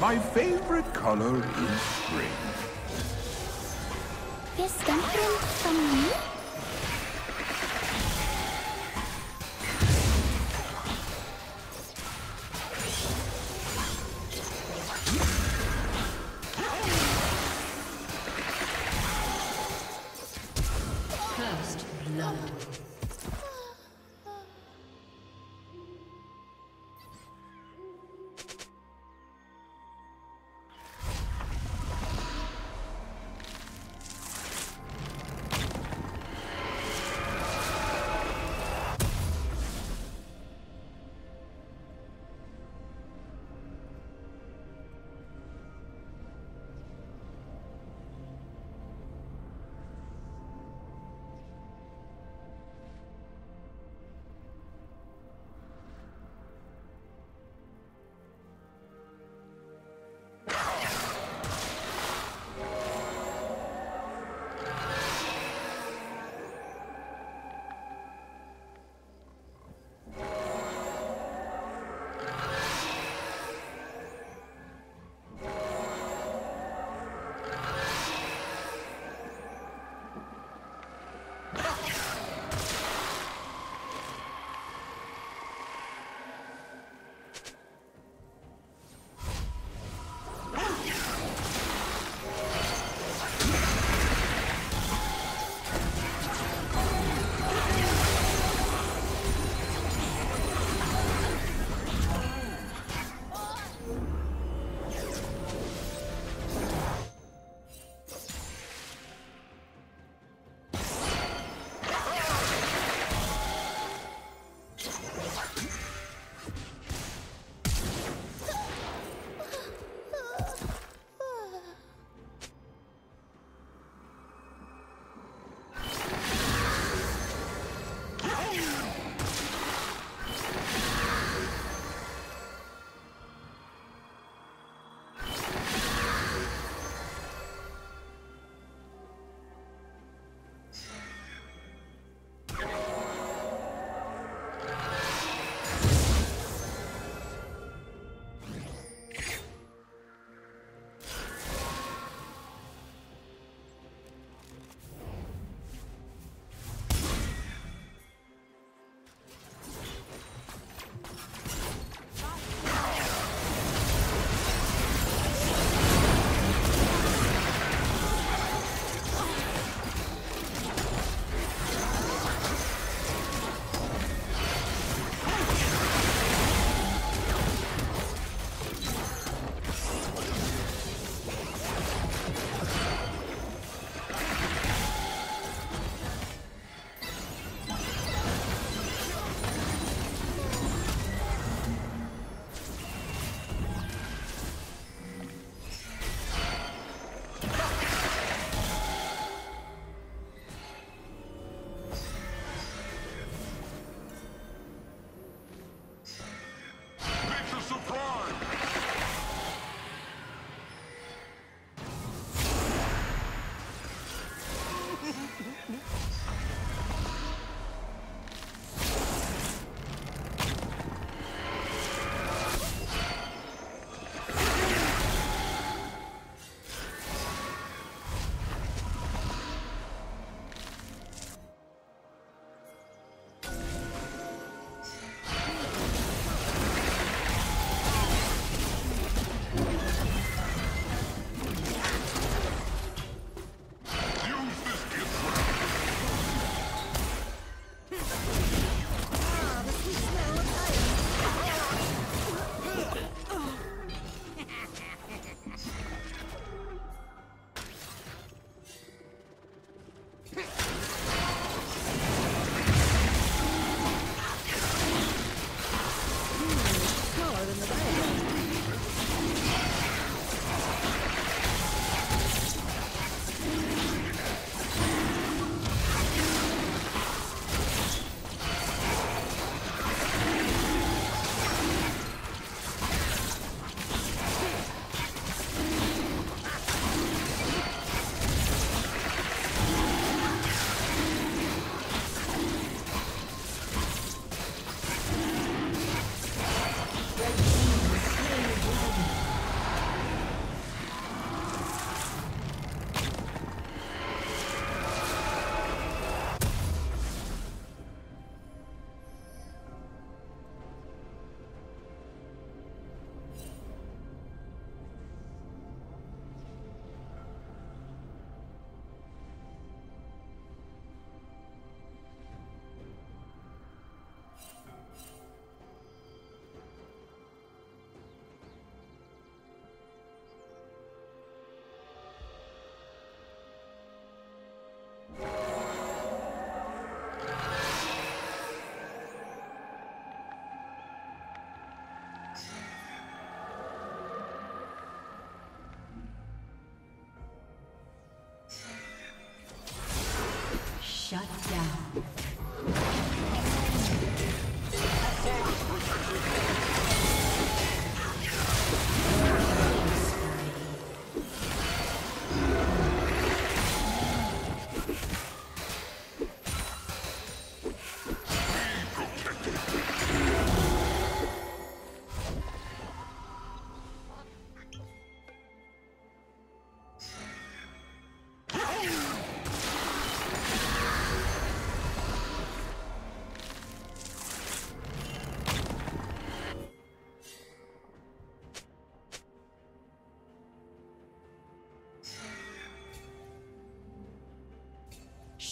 My favorite color is spring. This dumpling from me?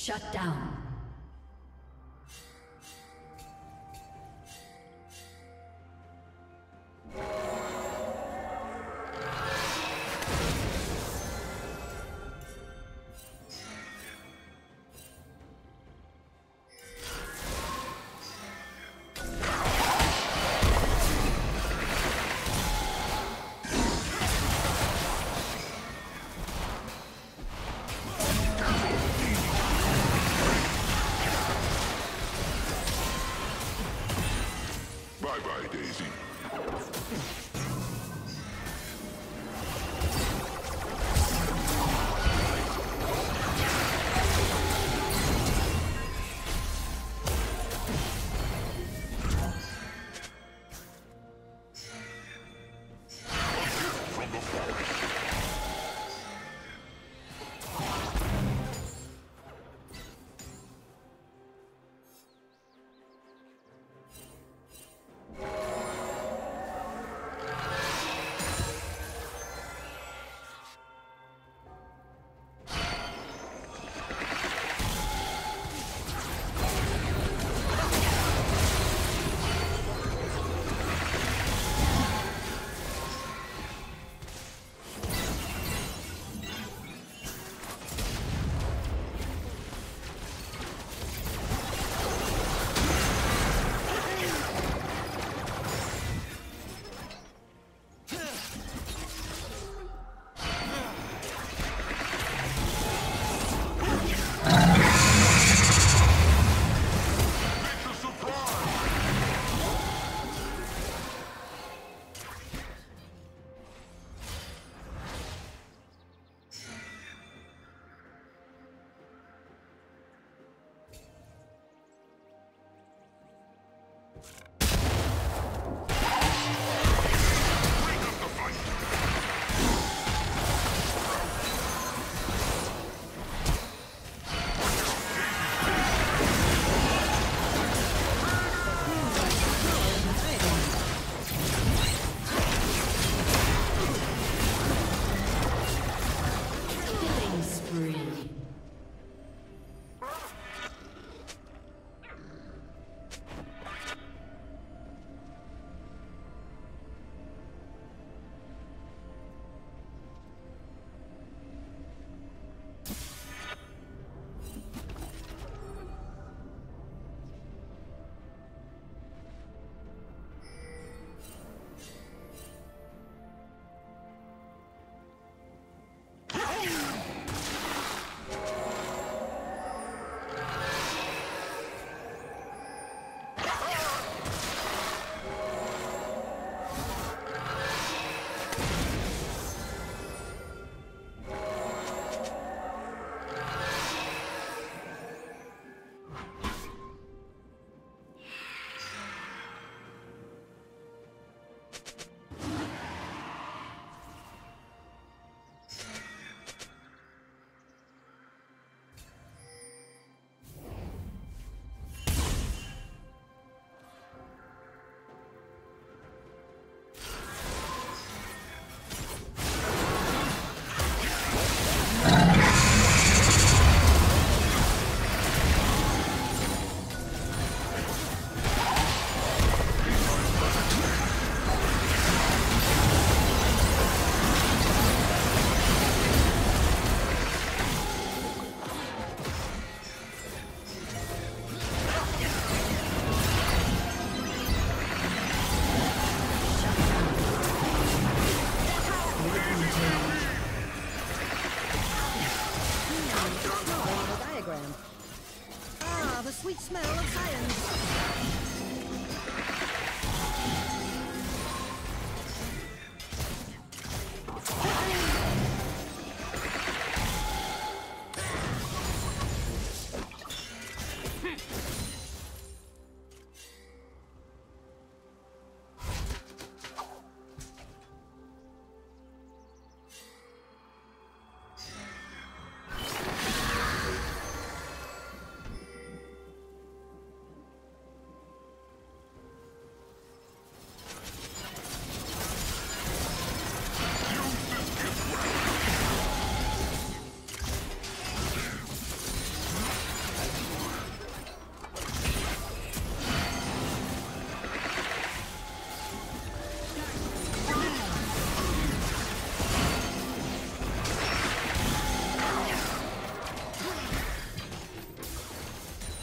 Shut down. Daisy.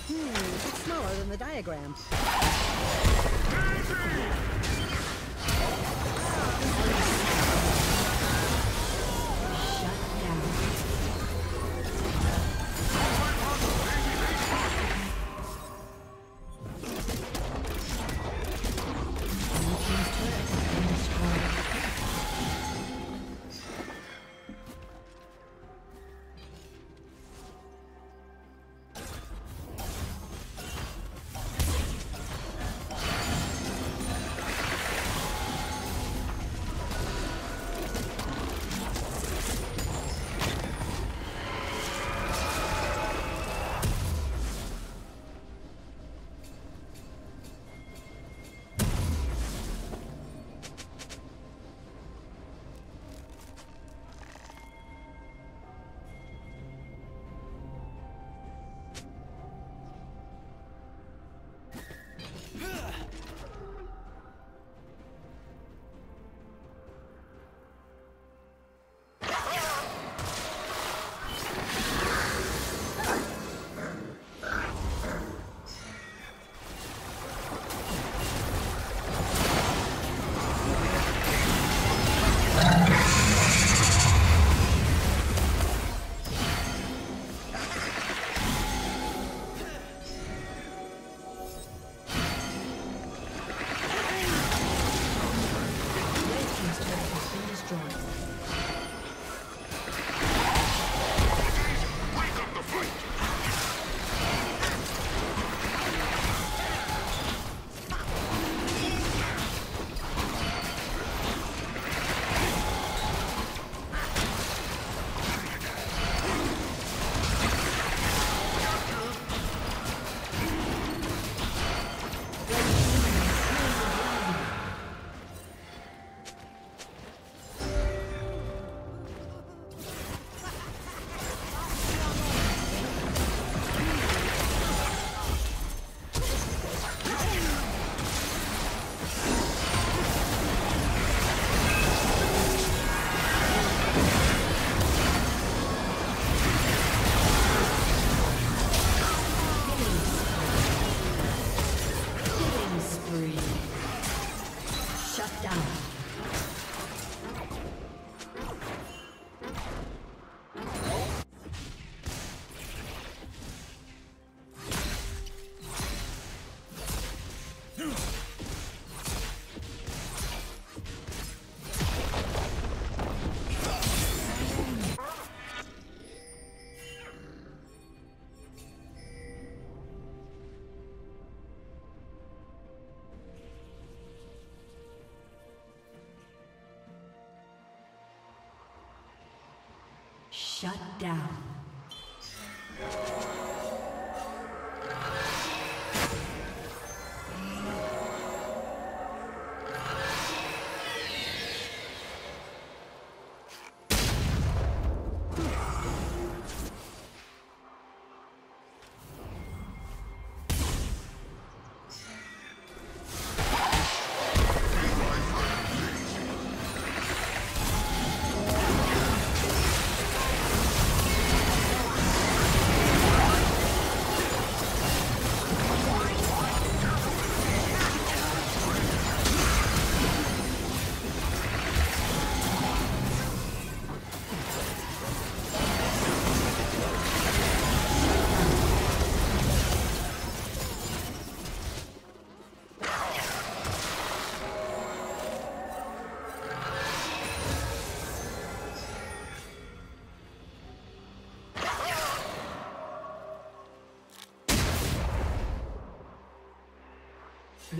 Hmm, it's smaller than the diagram. Easy! Shut down.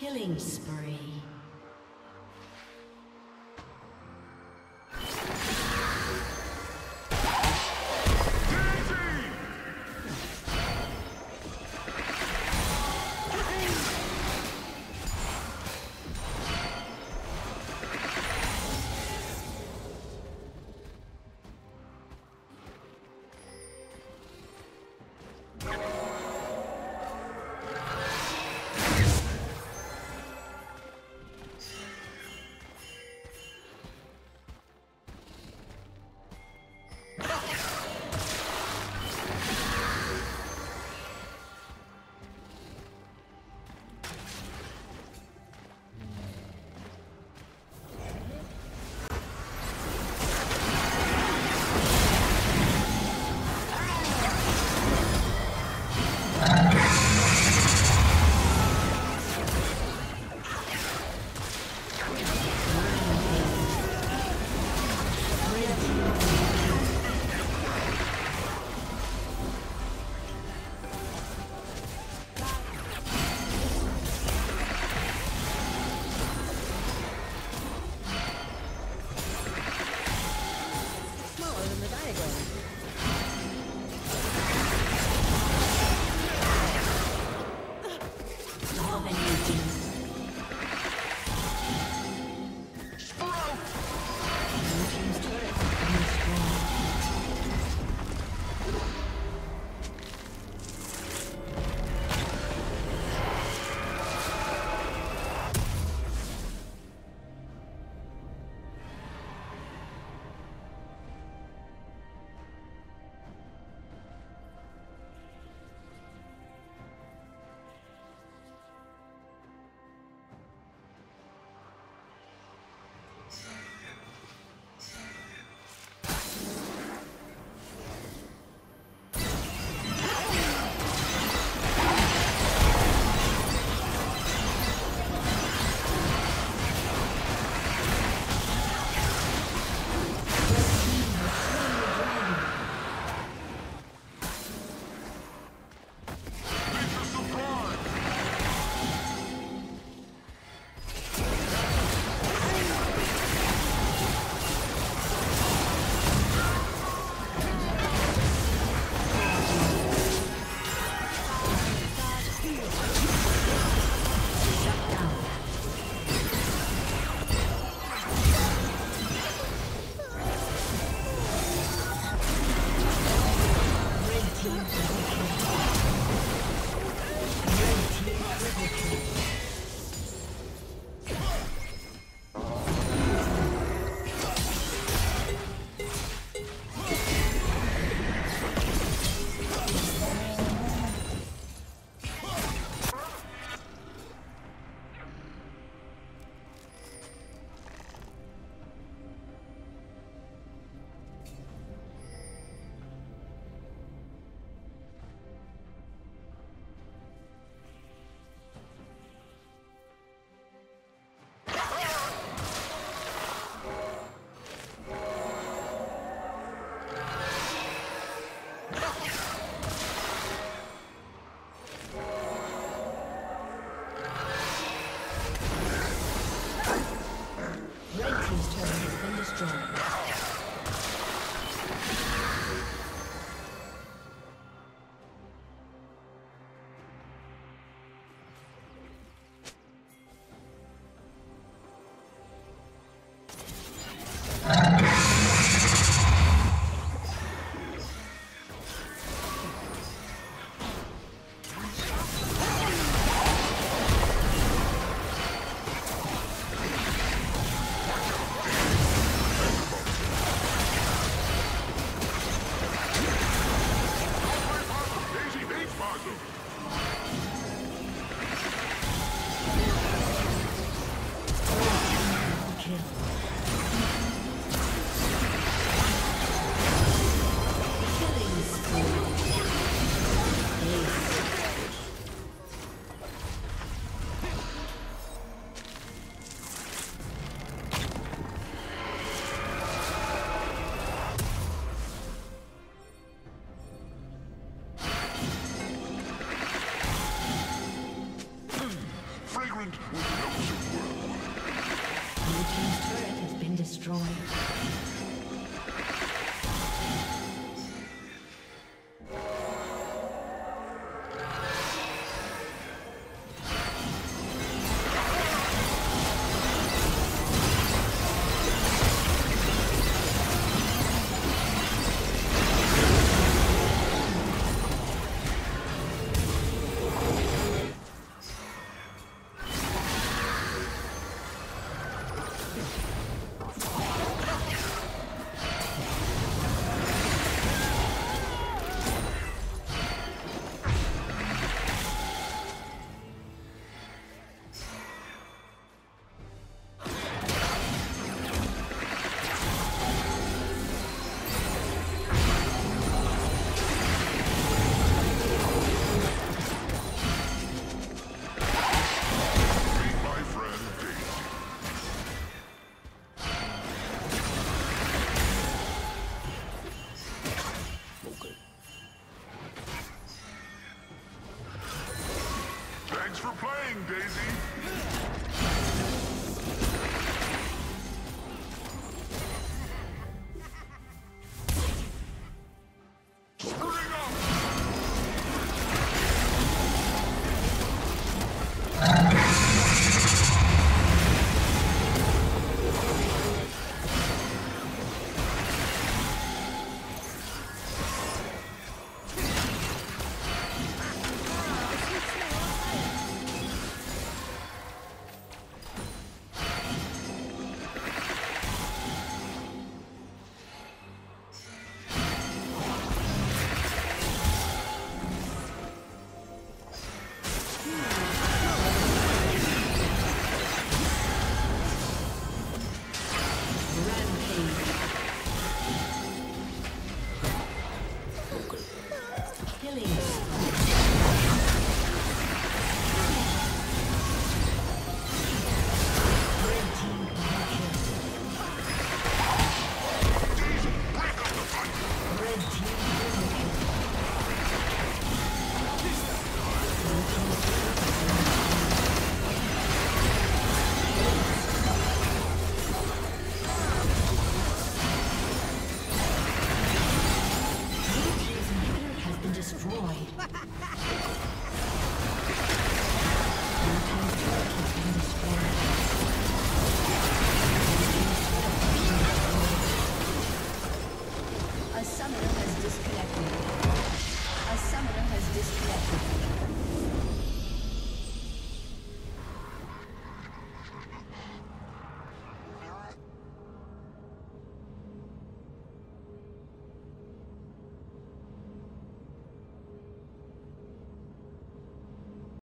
Killing spree. destroyed.